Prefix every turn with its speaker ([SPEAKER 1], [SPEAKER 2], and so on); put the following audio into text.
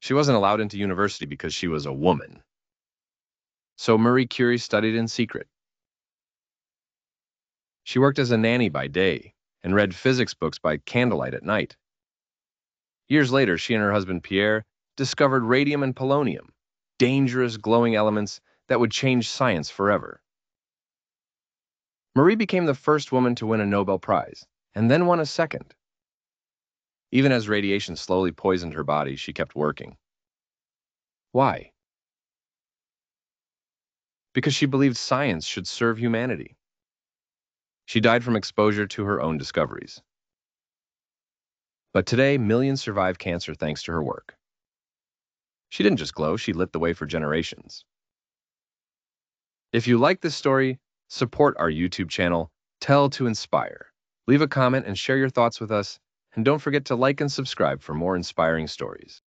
[SPEAKER 1] She wasn't allowed into university because she was a woman. So Marie Curie studied in secret. She worked as a nanny by day and read physics books by candlelight at night. Years later, she and her husband Pierre discovered radium and polonium, dangerous glowing elements that would change science forever. Marie became the first woman to win a Nobel Prize, and then won a second. Even as radiation slowly poisoned her body, she kept working. Why? Because she believed science should serve humanity. She died from exposure to her own discoveries. But today, millions survive cancer thanks to her work. She didn't just glow, she lit the way for generations. If you like this story, support our YouTube channel, Tell to Inspire. Leave a comment and share your thoughts with us, and don't forget to like and subscribe for more inspiring stories.